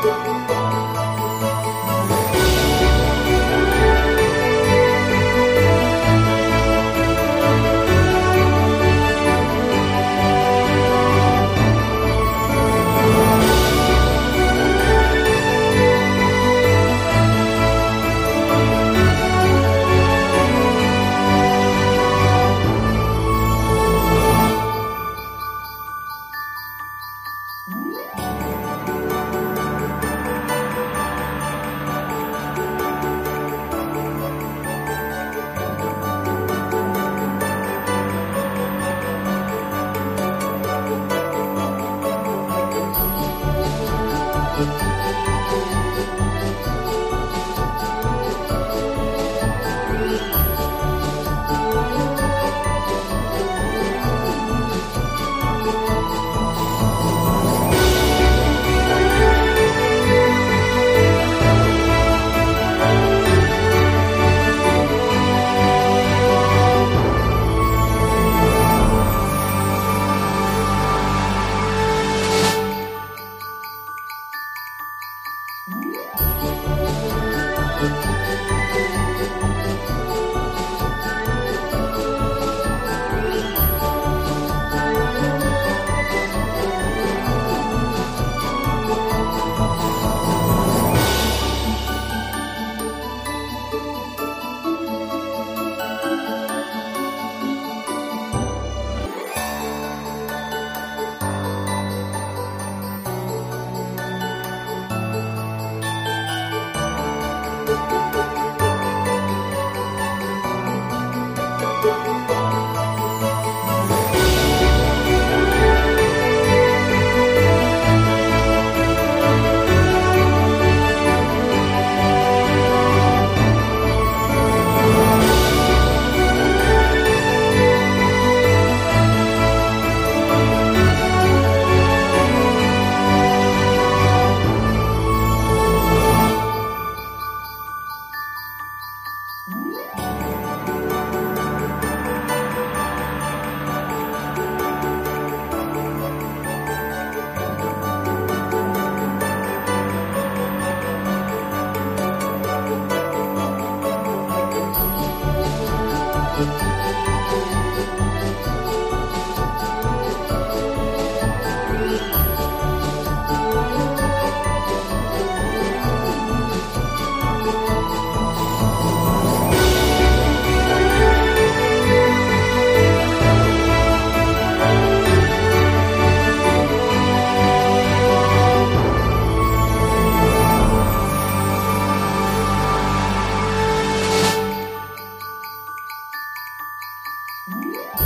Música 哦。